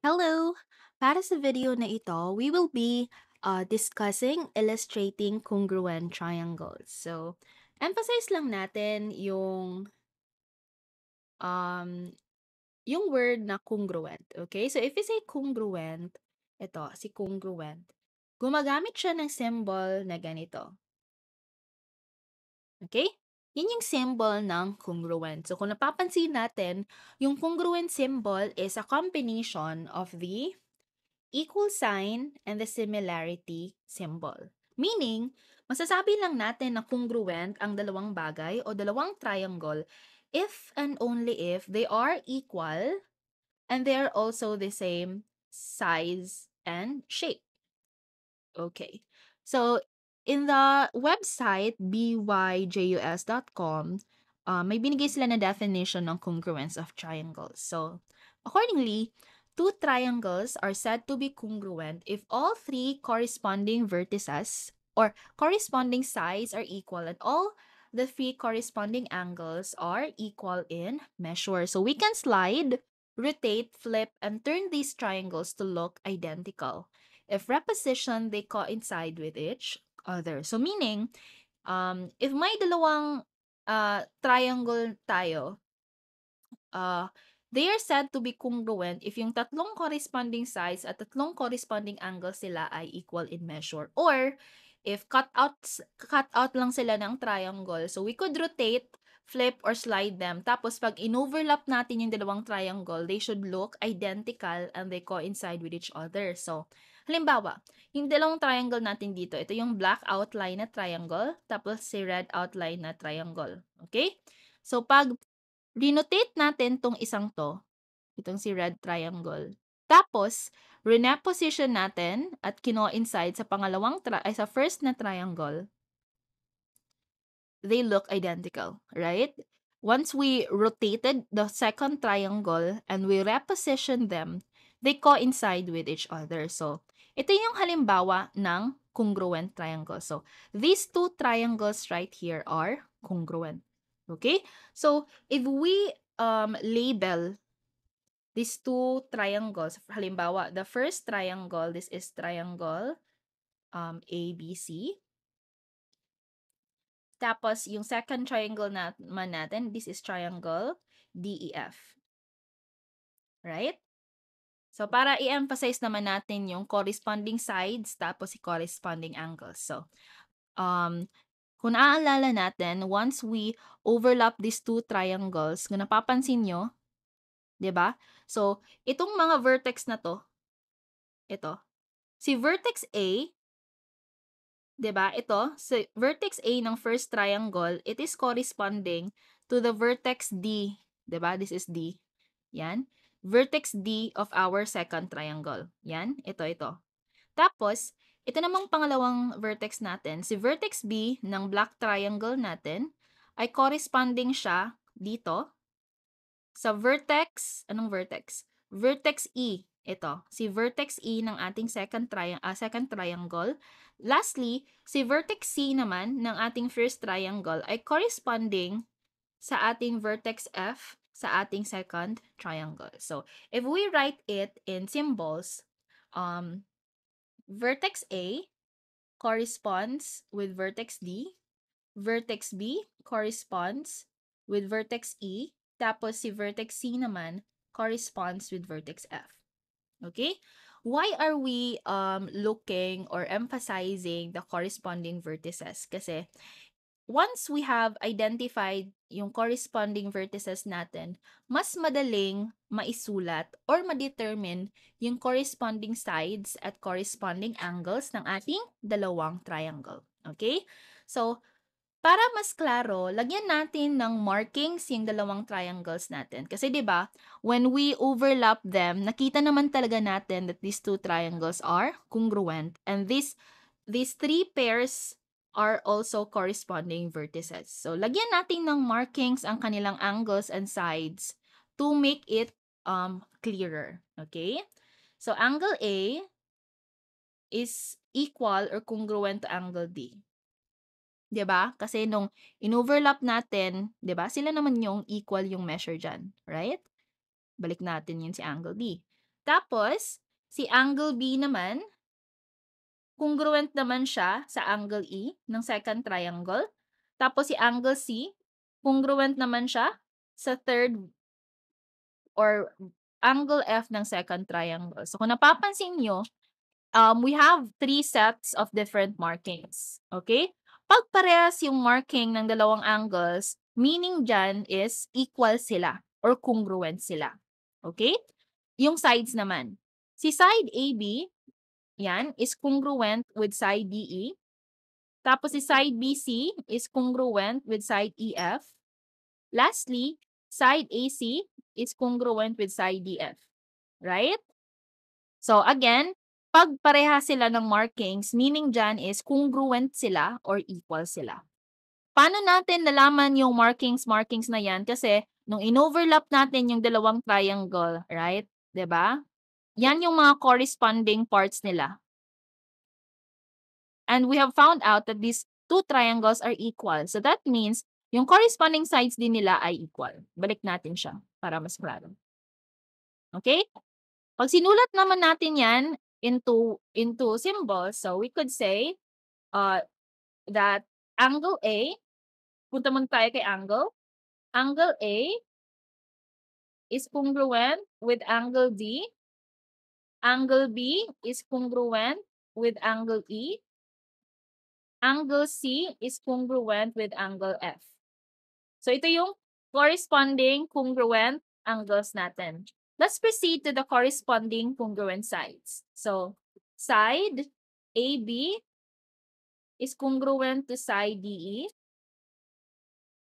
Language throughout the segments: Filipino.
Hello! Para sa video na ito, we will be uh, discussing illustrating congruent triangles. So, emphasize lang natin yung um, yung word na congruent. Okay? So, if we say congruent, ito, si congruent, gumagamit siya ng symbol na ganito. Okay? Yan yung symbol ng congruent. So, kung napapansin natin, yung congruent symbol is a combination of the equal sign and the similarity symbol. Meaning, masasabi lang natin na congruent ang dalawang bagay o dalawang triangle if and only if they are equal and they are also the same size and shape. Okay. So, in the website byjus.com, uh, may binigay sila na definition ng congruence of triangles. So, accordingly, two triangles are said to be congruent if all three corresponding vertices or corresponding sides are equal and all the three corresponding angles are equal in measure. So, we can slide, rotate, flip, and turn these triangles to look identical. If repositioned, they coincide with each other. So, meaning, um, if may dalawang uh, triangle tayo, uh, they are said to be congruent if yung tatlong corresponding sides at tatlong corresponding angles sila ay equal in measure. Or, if cut out, cut out lang sila ng triangle, so we could rotate, flip, or slide them. Tapos, pag in-overlap natin yung dalawang triangle, they should look identical and they coincide with each other. So, halimbawa, yung dalawang triangle natin dito, ito yung black outline na triangle, tapos si red outline na triangle. Okay? So, pag Rinotate natin tong isang to, itong si red triangle. Tapos, reposition natin at kino-inside sa pangalawang ay sa first na triangle. They look identical, right? Once we rotated the second triangle and we reposition them, they coincide with each other. So, ito yung halimbawa ng congruent triangle. So, these two triangles right here are congruent. Okay? So, if we um, label these two triangles, halimbawa, the first triangle, this is triangle um, ABC. Tapos, yung second triangle naman natin, this is triangle DEF. Right? So, para i-emphasize naman natin yung corresponding sides, tapos si corresponding angles. So, um, kung naaalala natin, once we overlap these two triangles, kung napapansin nyo, ba? So, itong mga vertex na to, ito, si vertex A, 'di ba? Ito, si vertex A ng first triangle, it is corresponding to the vertex D, 'di ba? This is D. Yan. Vertex D of our second triangle. Yan, ito ito. Tapos, ito namang pangalawang vertex natin, si vertex B ng black triangle natin ay corresponding siya dito sa vertex, anong vertex? Vertex E, ito, si vertex E ng ating second, tri uh, second triangle. Lastly, si vertex C naman ng ating first triangle ay corresponding sa ating vertex F sa ating second triangle. So, if we write it in symbols, um, vertex A corresponds with vertex D, vertex B corresponds with vertex E, tapos si vertex C naman corresponds with vertex F. Okay? Why are we um, looking or emphasizing the corresponding vertices? Kasi once we have identified yung corresponding vertices natin, mas madaling maisulat or ma-determine yung corresponding sides at corresponding angles ng ating dalawang triangle. Okay? So, para mas klaro, lagyan natin ng markings yung dalawang triangles natin. Kasi 'di ba, when we overlap them, nakita naman talaga natin that these two triangles are congruent and this these three pairs are also corresponding vertices. So, lagyan natin ng markings ang kanilang angles and sides to make it um, clearer. Okay? So, angle A is equal or congruent to angle D. 'Di ba? Kasi nung in-overlap natin, 'di ba? Sila naman yung equal yung measure diyan, right? Balik natin yun si angle D. Tapos, si angle B naman, congruent naman siya sa angle E ng second triangle. Tapos si angle C, congruent naman siya sa third or angle F ng second triangle. So kung napapansin nyo, um, we have three sets of different markings. Okay? Pag parehas yung marking ng dalawang angles, meaning dyan is equal sila or congruent sila. Okay? Yung sides naman. Si side AB, yan, is congruent with side DE. Tapos si side BC is congruent with side EF. Lastly, side AC is congruent with side DF. Right? So again, pag pareha sila ng markings, meaning dyan is congruent sila or equal sila. Paano natin nalaman yung markings-markings na yan? Kasi nung in-overlap natin yung dalawang triangle, right? ba? Yan yung mga corresponding parts nila. And we have found out that these two triangles are equal. So that means, yung corresponding sides din nila ay equal. Balik natin siya para mas klaro. Okay? Pag sinulat naman natin yan into, into symbols, so we could say uh, that angle A, punta muna tayo kay angle. Angle A is congruent with angle D. Angle B is congruent with angle E. Angle C is congruent with angle F. So ito yung corresponding congruent angles natin. Let's proceed to the corresponding congruent sides. So, side AB is congruent to side DE.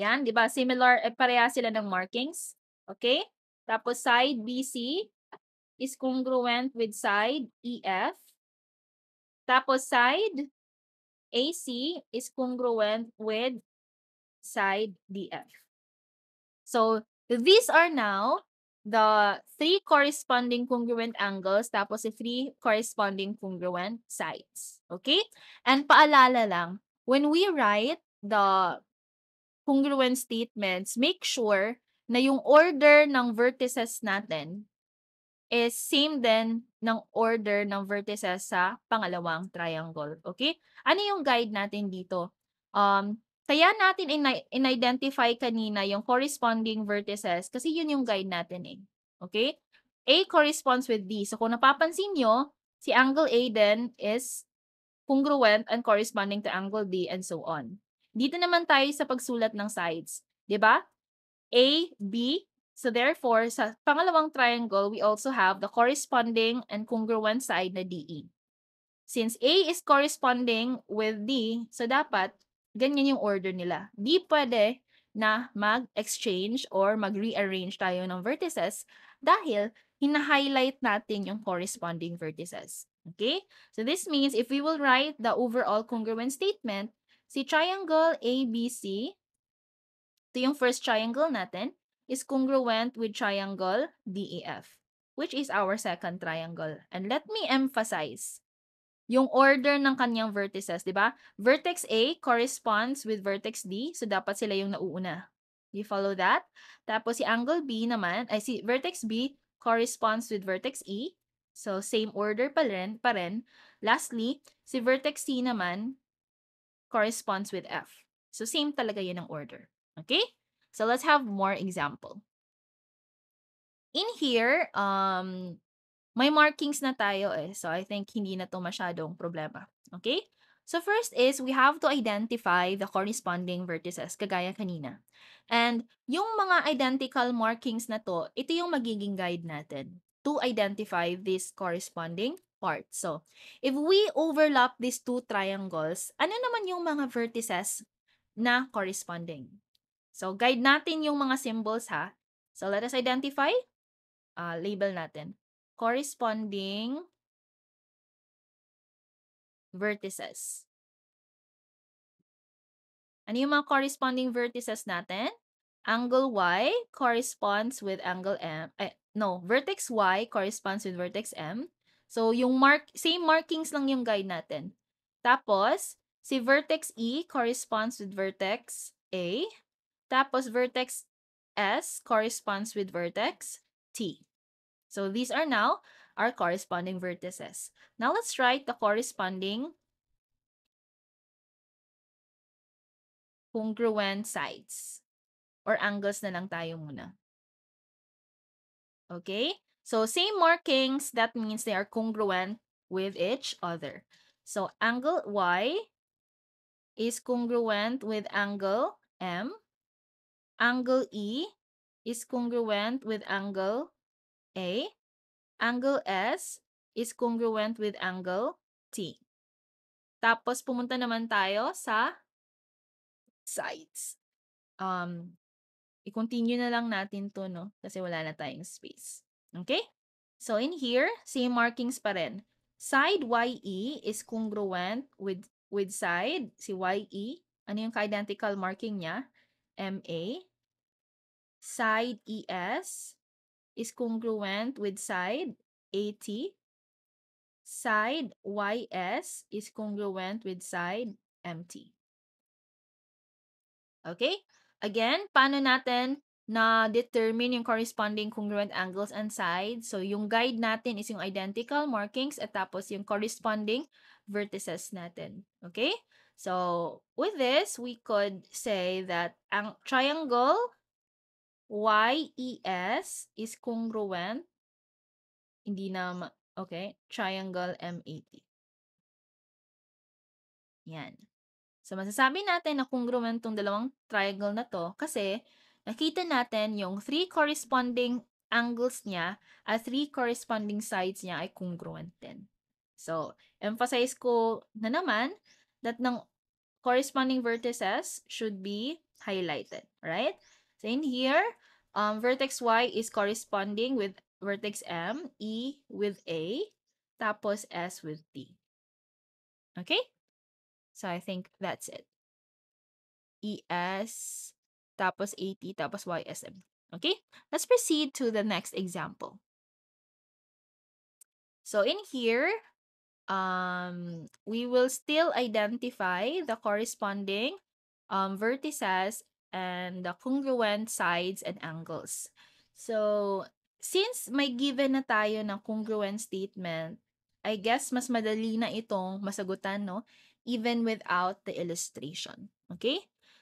Yan, di ba? Similar, eh, pareha sila ng markings. Okay? Tapos side BC is congruent with side EF. Tapos side AC is congruent with side DF. So, these are now the three corresponding congruent angles tapos the three corresponding congruent sides. Okay? And paalala lang, when we write the congruent statements, make sure na yung order ng vertices natin is same din ng order ng vertices sa pangalawang triangle. Okay? Ano yung guide natin dito? Um, kaya natin in-identify kanina yung corresponding vertices kasi yun yung guide natin eh. Okay? A corresponds with D. So kung napapansin nyo, si angle A then is congruent and corresponding to angle D and so on. Dito naman tayo sa pagsulat ng sides. ba? A, B, So therefore, sa pangalawang triangle, we also have the corresponding and congruent side na DE. Since A is corresponding with D, so dapat ganyan yung order nila. Di pwede na mag-exchange or mag-rearrange tayo ng vertices dahil hina-highlight natin yung corresponding vertices. Okay? So this means if we will write the overall congruent statement, si triangle ABC, ito yung first triangle natin, is congruent with triangle DEF, which is our second triangle. And let me emphasize, yung order ng kanyang vertices, di ba? Vertex A corresponds with vertex D, so dapat sila yung nauuna. You follow that? Tapos si angle B naman, ay si vertex B corresponds with vertex E, so same order pa rin, pa rin. Lastly, si vertex C naman corresponds with F. So same talaga yun ang order. Okay? So let's have more example. In here, um, may markings na tayo eh. So I think hindi na to masyadong problema. Okay? So first is, we have to identify the corresponding vertices, kagaya kanina. And yung mga identical markings na to, ito yung magiging guide natin to identify this corresponding part. So, if we overlap these two triangles, ano naman yung mga vertices na corresponding? So, guide natin yung mga symbols ha. So, let us identify. Uh, label natin. Corresponding vertices. Ano yung mga corresponding vertices natin? Angle Y corresponds with angle M. Eh, no, vertex Y corresponds with vertex M. So, yung mark, same markings lang yung guide natin. Tapos, si vertex E corresponds with vertex A. Tapos vertex S corresponds with vertex T. So these are now our corresponding vertices. Now let's write the corresponding congruent sides or angles na lang tayo muna. Okay? So same markings, that means they are congruent with each other. So angle Y is congruent with angle M. Angle E is congruent with angle A. Angle S is congruent with angle T. Tapos pumunta naman tayo sa sides. Um, i-continue na lang natin to, no? Kasi wala na tayong space. Okay? So, in here, same markings pa rin. Side YE is congruent with, with side, si YE. Ano yung identical marking niya? MA. Side ES is congruent with side AT. Side YS is congruent with side MT. Okay? Again, paano natin na-determine yung corresponding congruent angles and sides? So, yung guide natin is yung identical markings at tapos yung corresponding vertices natin. Okay? So, with this, we could say that ang triangle YES is congruent. Hindi na, okay, triangle MAT. Yan. So, masasabi natin na congruent tong dalawang triangle na to kasi nakita natin yung three corresponding angles niya at three corresponding sides niya ay congruent din. So, emphasize ko na naman that ng corresponding vertices should be highlighted, right? So, in here, um, vertex Y is corresponding with vertex M, E with A, tapos S with T. Okay? So, I think that's it. ES, tapos AT, tapos YSM. Okay? Let's proceed to the next example. So, in here, um, we will still identify the corresponding um, vertices and the congruent sides and angles. So, since may given na tayo ng congruent statement, I guess mas madali na itong masagutan, no? even without the illustration. Okay?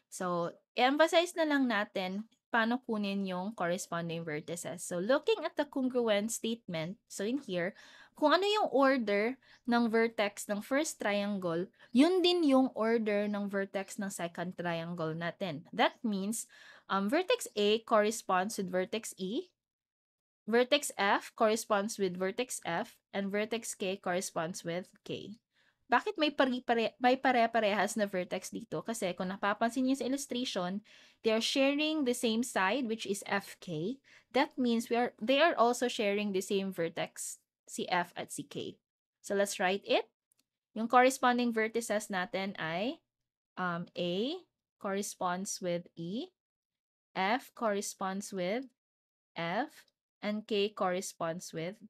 So, emphasize na lang natin paano kunin yung corresponding vertices. So, looking at the congruent statement, so in here, kung ano yung order ng vertex ng first triangle, yun din yung order ng vertex ng second triangle natin. That means, um, vertex A corresponds with vertex E, vertex F corresponds with vertex F, and vertex K corresponds with K. Bakit may pare-pare may pare-parehas na vertex dito? Kasi kung napapansin niyo sa illustration, they are sharing the same side which is FK. That means we are they are also sharing the same vertex, si F at si K. So let's write it. Yung corresponding vertices natin ay um, A corresponds with E, F corresponds with F, and K corresponds with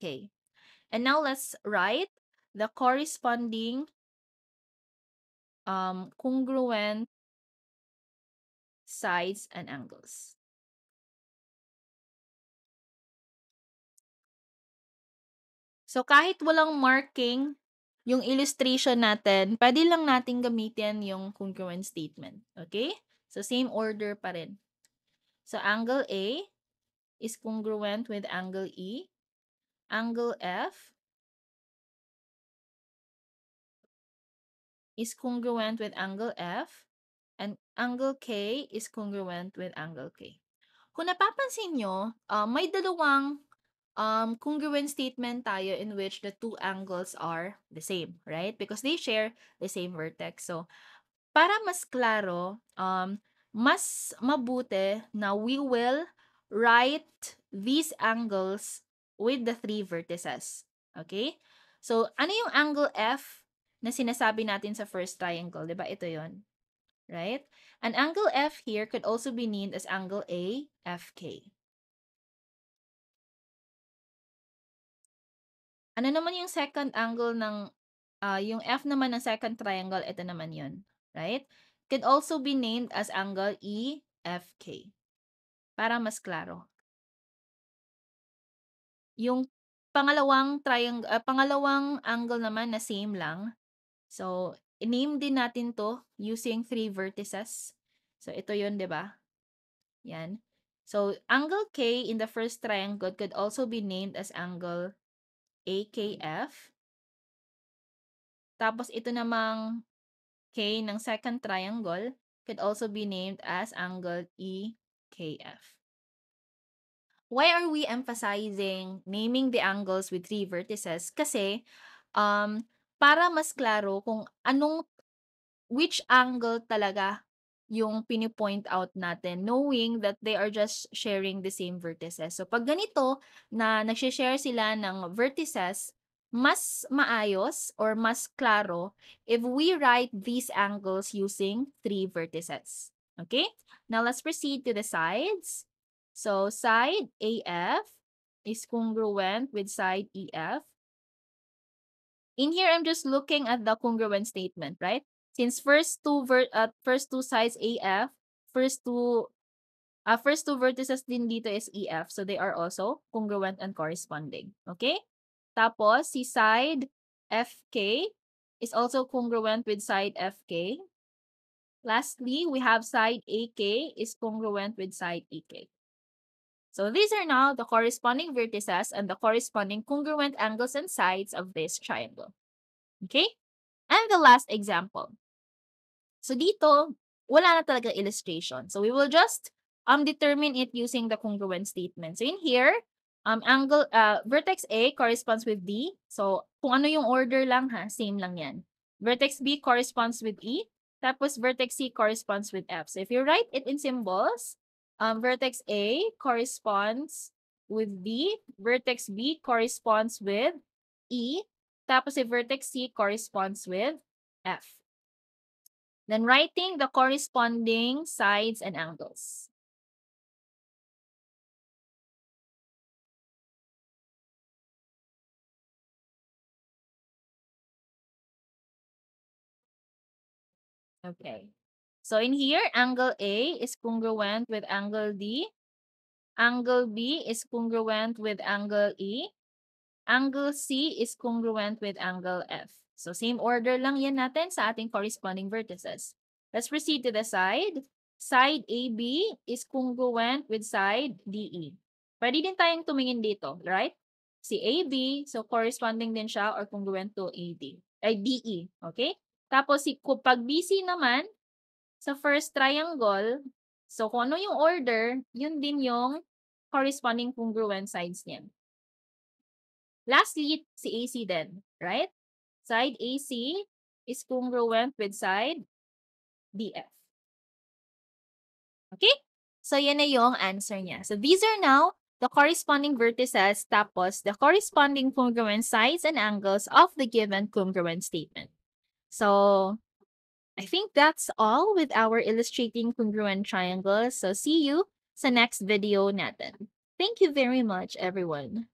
K. And now let's write the corresponding um, congruent sides and angles. So, kahit walang marking yung illustration natin, pwede lang natin gamitin yung congruent statement. Okay? So, same order pa rin. So, angle A is congruent with angle E. Angle F is congruent with angle F. And angle K is congruent with angle K. Kung napapansin nyo, uh, may dalawang um, congruent statement tayo in which the two angles are the same, right? Because they share the same vertex. So, para mas klaro, um, mas mabuti na we will write these angles with the three vertices. Okay? So, ano yung angle F na sinasabi natin sa first triangle? Diba? Ito yon Right? An angle F here could also be named as angle A, FK. Ano naman yung second angle ng, uh, yung F naman ng second triangle, ito naman yun. Right? Could also be named as angle EFK. Para mas klaro. yung pangalawang triang ah, pangalawang angle naman na same lang. So, i-name din natin 'to using 3 vertices. So, ito yun, 'di ba? Yan. So, angle K in the first triangle could also be named as angle AKF. Tapos ito namang K ng second triangle could also be named as angle EKF. Why are we emphasizing naming the angles with three vertices? Kasi, um, para mas klaro kung anong which angle talaga yung pini-point out natin knowing that they are just sharing the same vertices. So, pag ganito na nagse-share sila ng vertices, mas maayos or mas klaro if we write these angles using three vertices. Okay? Now, let's proceed to the sides. So, side AF is congruent with side EF. In here, I'm just looking at the congruent statement, right? Since first two ver uh, first two sides AF, first two uh, first two vertices din dito is EF, so they are also congruent and corresponding. Okay? Tapos, si side FK is also congruent with side FK. Lastly, we have side AK is congruent with side EK. So these are now the corresponding vertices and the corresponding congruent angles and sides of this triangle. Okay? And the last example. So dito, wala na talaga illustration. So we will just um determine it using the congruent statement. So in here, um angle uh, vertex A corresponds with D. So kung ano yung order lang ha, same lang yan. Vertex B corresponds with E. Tapos vertex C corresponds with F. So if you write it in symbols, um, vertex A corresponds with D, vertex B corresponds with E, tapos si vertex C corresponds with F. Then writing the corresponding sides and angles. Okay. So in here, angle A is congruent with angle D. Angle B is congruent with angle E. Angle C is congruent with angle F. So same order lang yan natin sa ating corresponding vertices. Let's proceed to the side. Side AB is congruent with side DE. Pwede din tayong tumingin dito, right? Si AB, so corresponding din siya or congruent to AD, ay DE, okay? Tapos si pag BC naman, sa first triangle, so kung ano yung order, yun din yung corresponding congruent sides niya. Lastly, si AC din, right? Side AC is congruent with side DF. Okay? So, yan na yung answer niya. So, these are now the corresponding vertices tapos the corresponding congruent sides and angles of the given congruent statement. So, I think that's all with our illustrating congruent triangles. So, see you sa next video natin. Thank you very much, everyone.